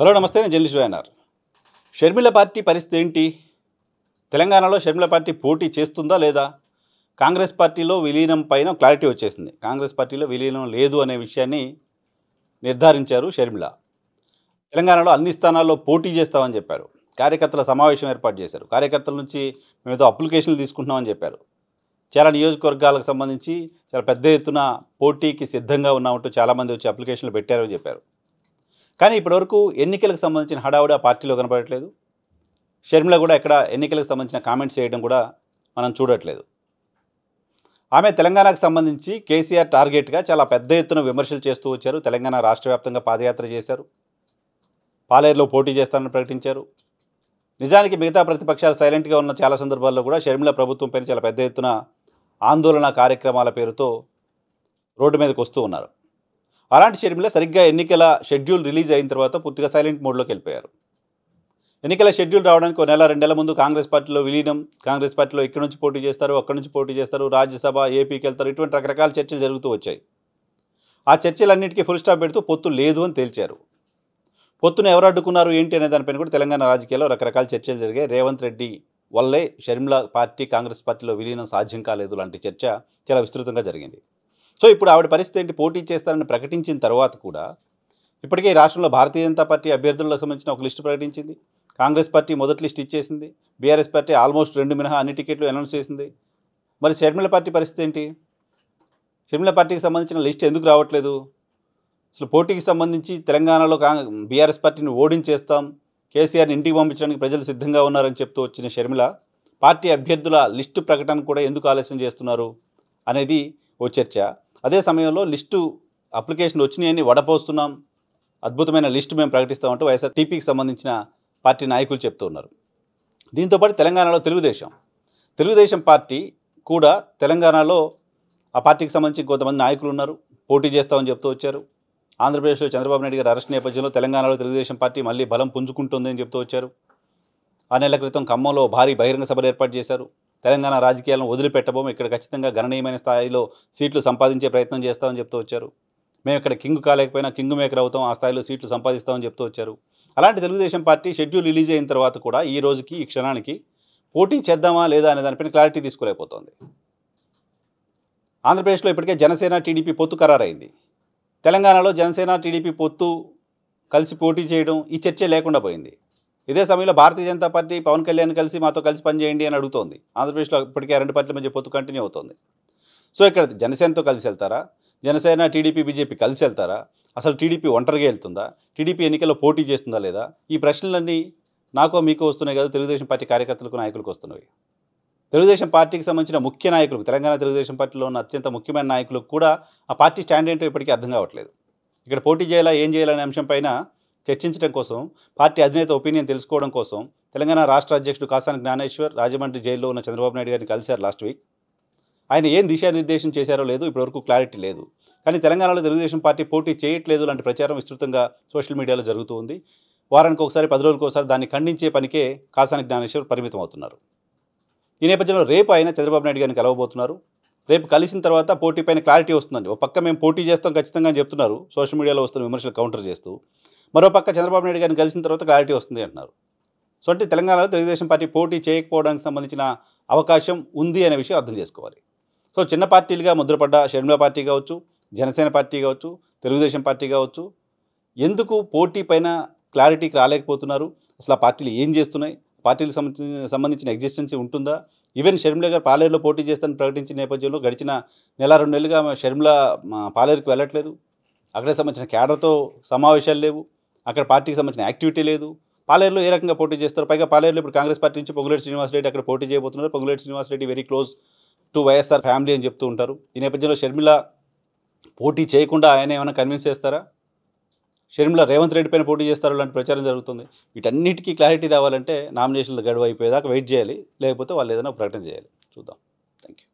Hello నమస్తే నేను journalist వేనార్ Sharmila party పరిస్థితి ఏంటి? తెలంగాణలో షర్మిల పార్టీ పోటీ చేస్తుందా లేదా? కాంగ్రెస్ పార్టీలో విలీనం పైన క్లారిటీ వచ్చేసింది. కాంగ్రెస్ పార్టీలో విలీనం లేదు అనే విషయాన్ని నిర్ధారించారు షర్మిల. తెలంగాణలో అన్ని స్థానాల్లో పోటీ చేస్తామని చెప్పారు. కార్యకర్తల సమావేశం ఏర్పాటు చేశారు. కార్యకర్తల నుంచి మేమేదో అప్లికేషన్లు తీసుకుంటున్నామని చెప్పారు. చాలా నియోజకవర్గాలకు సంబంధించి చాలా పెద్ద ఎత్తున పోటీకి సిద్ధంగా ఉన్నామంటూ చాలామంది వచ్చి అప్లికేషన్లు పెట్టారని చెప్పారు. కానీ ఇప్పటివరకు ఎన్నికలకు సంబంధించిన హడావుడి ఆ పార్టీలో కనపడట్లేదు. షర్మిల కూడా ఇక్కడ ఎన్నికలకు సంబంధించిన కామెంట్స్ చేయడం కూడా మనం చూడట్లేదు. ఆమె తెలంగాణకు సంబంధించి కేసీఆర్ టార్గెట్గా చాలా పెద్ద ఎత్తున విమర్శలు చేస్తూ వచ్చారు. తెలంగాణ రాష్ట్ర వ్యాప్తంగా పాదయాత్ర చేశారు. పాలేరులో పోటీ చేస్తానని ప్రకటించారు. నిజానికి మిగతా ప్రతిపక్షాలు సైలెంట్గా ఉన్న చాలా సందర్భాల్లో కూడా షర్మిల ప్రభుత్వం పైన చాలా పెద్ద ఎత్తున ఆందోళన కార్యక్రమాల పేరుతో రోడ్డు మీదకి వస్తూ ఉన్నారు. అలాంటి షర్మిల సరిగ్గా ఎన్నికల షెడ్యూల్ రిలీజ్ అయిన తర్వాత పూర్తిగా సైలెంట్ మోడ్లోకి వెళ్ళిపోయారు. ఎన్నికల షెడ్యూల్ రావడానికి ఒక నెల రెండేళ్ళ ముందు కాంగ్రెస్ పార్టీలో విలీనం కాంగ్రెస్ పార్టీలో ఇక్కడి నుంచి పోటీ చేస్తారు అక్కడి నుంచి పోటీ చేస్తారు రాజ్యసభ ఏపీకి వెళ్తారు ఇటువంటి రకరకాల చర్చలు జరుగుతూ వచ్చాయి. ఆ చర్చలన్నిటికీ ఫుల్ స్టాప్ పెడుతూ పొత్తు లేదు అని తేల్చారు. పొత్తును ఎవరు అడ్డుకున్నారు ఏంటి అనే దానిపైన కూడా తెలంగాణ రాజకీయాల్లో రకరకాల చర్చలు జరిగాయి. రేవంత్ రెడ్డి వల్లే షర్మిల పార్టీ కాంగ్రెస్ పార్టీలో విలీనం సాధ్యం కాలేదు లాంటి చర్చ చాలా విస్తృతంగా జరిగింది. సో ఇప్పుడు ఆవిడ పరిస్థితి ఏంటి? పోటీ చేస్తారని ప్రకటించిన తర్వాత కూడా ఇప్పటికే రాష్ట్రంలో భారతీయ జనతా పార్టీ అభ్యర్థులకు సంబంధించిన ఒక లిస్టు ప్రకటించింది. కాంగ్రెస్ పార్టీ మొదటి లిస్ట్ ఇచ్చేసింది. బీఆర్ఎస్ పార్టీ ఆల్మోస్ట్ రెండు మినహా అన్ని టికెట్లు అనౌన్స్ చేసింది. మరి షర్మిల పార్టీ పరిస్థితి ఏంటి? షర్మిల పార్టీకి సంబంధించిన లిస్ట్ ఎందుకు రావట్లేదు? అసలు పోటీకి సంబంధించి తెలంగాణలో కాంగ్ బీఆర్ఎస్ పార్టీని ఓడించేస్తాం. కేసీఆర్ని ఇంటికి పంపించడానికి ప్రజలు సిద్ధంగా ఉన్నారని చెప్తూ వచ్చిన షర్మిల పార్టీ అభ్యర్థుల లిస్టు ప్రకటన కూడా ఎందుకు ఆలస్యం చేస్తున్నారు? అనేది ఓ చర్చ. అదే సమయంలో లిస్టు అప్లికేషన్ వచ్చినాయని వడపోస్తున్నాం. అద్భుతమైన లిస్టు మేము ప్రకటిస్తామంటూ వైఎస్ఆర్ టీపీకి సంబంధించిన పార్టీ నాయకులు చెప్తూ ఉన్నారు. దీంతోపాటు తెలంగాణలో తెలుగుదేశం. తెలుగుదేశం పార్టీ కూడా తెలంగాణలో ఆ పార్టీకి సంబంధించి కొంతమంది నాయకులు ఉన్నారు. పోటీ చేస్తామని చెప్తూ వచ్చారు. ఆంధ్రప్రదేశ్లో చంద్రబాబు నాయుడు గారి అరెస్ట్ నేపథ్యంలో తెలంగాణలో తెలుగుదేశం పార్టీ మళ్ళీ బలం పుంజుకుంటుందని చెప్తూ వచ్చారు. ఆ నెల క్రితం ఖమ్మంలో భారీ బహిరంగ సభలు ఏర్పాటు చేశారు. తెలంగాణ రాజకీయాలను వదిలిపెట్టబోము. ఇక్కడ ఖచ్చితంగా గణనీయమైన స్థాయిలో సీట్లు సంపాదించే ప్రయత్నం చేస్తామని చెప్తూ వచ్చారు. మేము ఇక్కడ కింగ్ కాలేకపోయినా కింగ్ మేకర్ అవుతాం ఆ స్థాయిలో సీట్లు సంపాదిస్తామని చెప్తూ వచ్చారు. అలాంటి తెలుగుదేశం పార్టీ షెడ్యూల్ రిలీజ్ అయిన తర్వాత కూడా ఈ రోజుకి ఈ క్షణానికి పోటీ చేద్దామా లేదా అనే దానిపైన క్లారిటీ తీసుకోలేకపోతుంది. ఆంధ్రప్రదేశ్లో ఇప్పటికే జనసేన టీడీపీ పొత్తు ఖరారైంది. తెలంగాణలో జనసేన టీడీపీ పొత్తు కలిసి పోటీ చేయడం ఈ చర్చ లేకుండా పోయింది. ఇదే సమయంలో భారతీయ జనతా పార్టీ పవన్ కళ్యాణ్ కలిసి మాతో కలిసి పనిచేయండి అని అడుగుతోంది. ఆంధ్రప్రదేశ్లో ఇప్పటికే రెండు పార్టీల మధ్య పొత్తు కంటిన్యూ అవుతోంది. సో ఇక్కడ జనసేనతో కలిసి వెళ్తారా? జనసేన టీడీపీ బీజేపీ కలిసి వెళ్తారా? అసలు టీడీపీ ఒంటరిగా వెళ్తుందా? టీడీపీ ఎన్నికల్లో పోటీ చేస్తుందా లేదా? ఈ ప్రశ్నలన్నీ నాకో మీకు వస్తున్నాయి కదా తెలుగుదేశం పార్టీ కార్యకర్తలకు నాయకులకు వస్తున్నాయి. తెలుగుదేశం పార్టీకి సంబంధించిన ముఖ్య నాయకులకు తెలంగాణ తెలుగుదేశం పార్టీలో ఉన్న అత్యంత ముఖ్యమైన నాయకులకు కూడా ఆ పార్టీ స్టాండ్ ఏంటో ఇప్పటికీ అర్థం కావట్లేదు. ఇక్కడ పోటీ చేయాలా ఏం చేయాలనే అంశం పైన చర్చించడం కోసం పార్టీ అధినేత ఒపీనియన్ తెలుసుకోవడం కోసం తెలంగాణ రాష్ట్ర అధ్యక్షుడు కాసాని జ్ఞానేశ్వర్ రాజమండ్రి జైల్లో ఉన్న చంద్రబాబు నాయుడు గారిని కలిశారు లాస్ట్ వీక్. ఆయన ఏం దిశానిర్దేశం చేశారో లేదు ఇప్పటివరకు క్లారిటీ లేదు. కానీ తెలంగాణలో తెలుగుదేశం పార్టీ పోటీ చేయట్లేదు లాంటి ప్రచారం విస్తృతంగా సోషల్ మీడియాలో జరుగుతూ ఉంది. వారానికి ఒకసారి పది రోజులకు ఒకసారి దాన్ని ఖండించే పనికే కాసాని జ్ఞానేశ్వర్ పరిమితం అవుతున్నారు ఈ నేపథ్యంలో రేపు ఆయన చంద్రబాబు నాయుడు గారిని కలవబోతున్నారు. రేపు కలిసిన తర్వాత పోటీ పైన క్లారిటీ వస్తుందండి. ఒక పక్క మేము పోటీ చేస్తాం ఖచ్చితంగా చెప్తున్నారు. సోషల్ మీడియాలో వస్తున్న విమర్శలు కౌంటర్ చేస్తూ. మరోపక్క చంద్రబాబు నాయుడు గారిని కలిసిన తర్వాత క్లారిటీ వస్తుంది అంటున్నారు. సో అంటే తెలంగాణలో తెలుగుదేశం పార్టీ పోటీ చేయకపోవడానికి సంబంధించిన అవకాశం ఉంది అనే విషయం అర్థం చేసుకోవాలి. సో చిన్న పార్టీలుగా ముద్రపడ్డ షర్మిల పార్టీ కావచ్చు జనసేన పార్టీ కావచ్చు తెలుగుదేశం పార్టీ కావచ్చు ఎందుకు పోటీ పైన క్లారిటీకి రాలేకపోతున్నారు? అసలు ఆ పార్టీలు ఏం చేస్తున్నాయి? పార్టీలకు సంబంధించిన సంబంధించిన ఎగ్జిస్టెన్సీ ఉంటుందా? ఈవెన్ షర్మిల గారు పాలేరులో పోటీ చేస్తానని ప్రకటించిన నేపథ్యంలో గడిచిన నెల రెండు నెలలుగా షర్మిల పాలేరుకి వెళ్ళట్లేదు. అక్కడే సంబంధించిన క్యాడర్తో సమావేశాలు లేవు. అక్కడ పార్టీకి సంబంధించిన యాక్టివిటీ లేదు. పాలేరులో ఏ రకంగా పోటీ చేస్తారు పైగా పాలేరులో ఇప్పుడు కాంగ్రెస్ పార్టీ నుంచి పొంగులేటి శ్రీనివాసరెడ్డి అక్కడ పోటీ చేయబోతున్నారు. Ponguleti Srinivasa Reddy very close to YSR family అని చెప్తూ ఉంటారు. ఈ నేపథ్యంలో షర్మిల పోటీ చేయకుండా ఆయన ఏమైనా కన్విన్స్ చేస్తారా? షర్మిల రేవంత్ రెడ్డి పైన పోటీ చేస్తారు లాంటి ప్రచారం జరుగుతుంది. వీటన్నిటికీ క్లారిటీ రావాలంటే నామినేషన్లు గడువు అయిపోయేదాకా వెయిట్ చేయాలి. లేకపోతే వాళ్ళు ఏదైనా ప్రకటన చేయాలి. చూద్దాం. Thank you